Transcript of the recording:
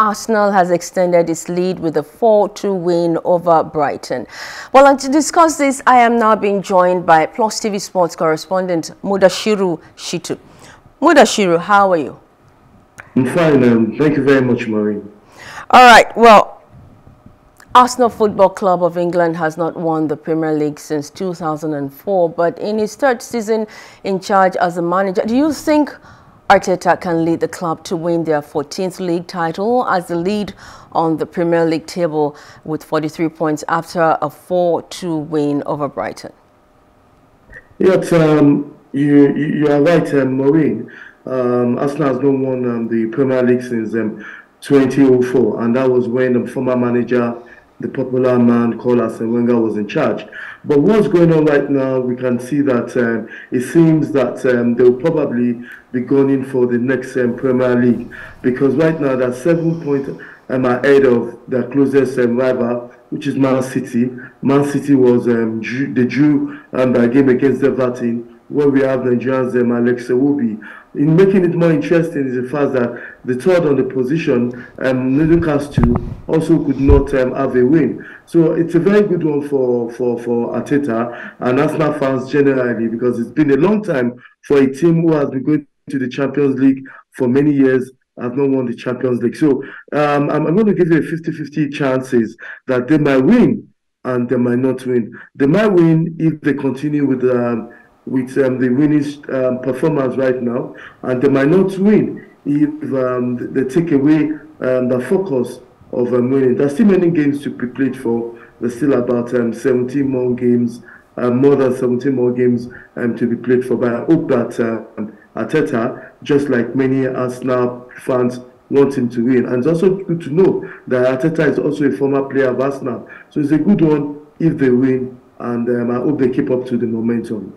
Arsenal has extended its lead with a 4-2 win over Brighton. Well, and to discuss this, I am now being joined by Plus TV Sports correspondent Mudashiru Shittu. Mudashiru, how are you? I'm fine. Um, thank you very much, Maureen. All right. Well, Arsenal Football Club of England has not won the Premier League since 2004, but in his third season in charge as a manager, do you think Arteta can lead the club to win their 14th league title as the lead on the Premier League table with 43 points after a 4-2 win over Brighton. Yes, um, you, you are right, um, Maureen. Um, Arsenal has not won um, the Premier League since um, 2004, and that was when the former manager the popular man called Arsene Wenger was in charge. But what's going on right now, we can see that um, it seems that um, they'll probably be going in for the next um, Premier League because right now they're seven points um, ahead of their closest um, rival, which is Man City. Man City was um, the drew um, their game against Everton where we have Nigerians um, Alex Iwobi. In making it more interesting is the fact that the third on the position, um, Newcastle, also could not um, have a win. So it's a very good one for, for, for Arteta and Arsenal fans generally because it's been a long time for a team who has been going to the Champions League for many years have not won the Champions League. So um, I'm, I'm, going to give you a 50-50 chances that they might win and they might not win. They might win if they continue with um, with um, the winning um, performance right now, and they might not win if um, they take away um, the focus of um, winning. There's still many games to be played for. There's still about um, 17 more games, uh, more than 17 more games to be played for. But I hope that Arteta, just like many Arsenal fans, want him to win. And it's also good to know that Arteta is also a former player of Arsenal. So it's a good one if they win, and I hope they keep up to the momentum.